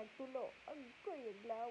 nagtulo. Ang kuyaglaw.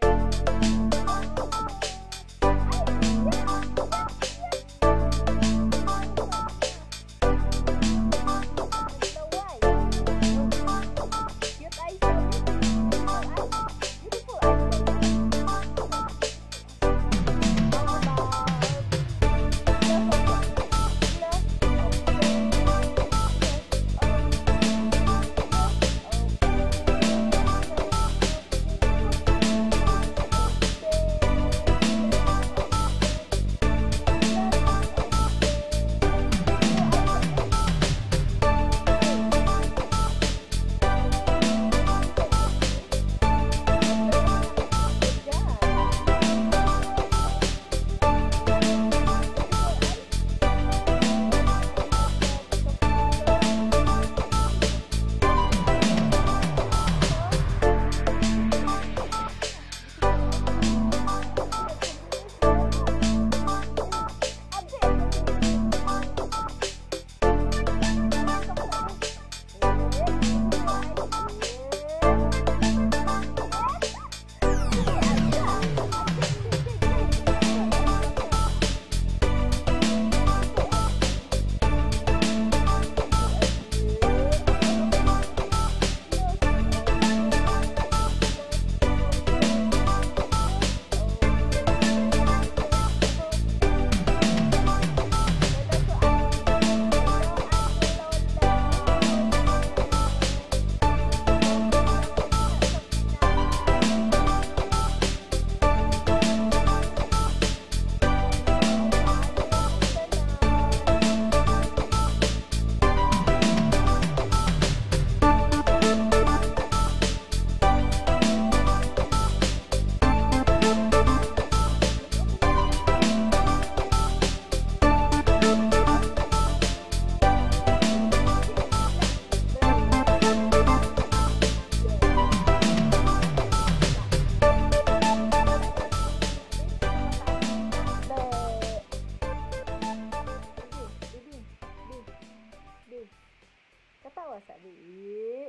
kau sabi.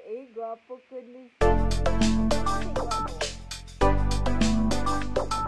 Eh, gua apa kau ni? Oh.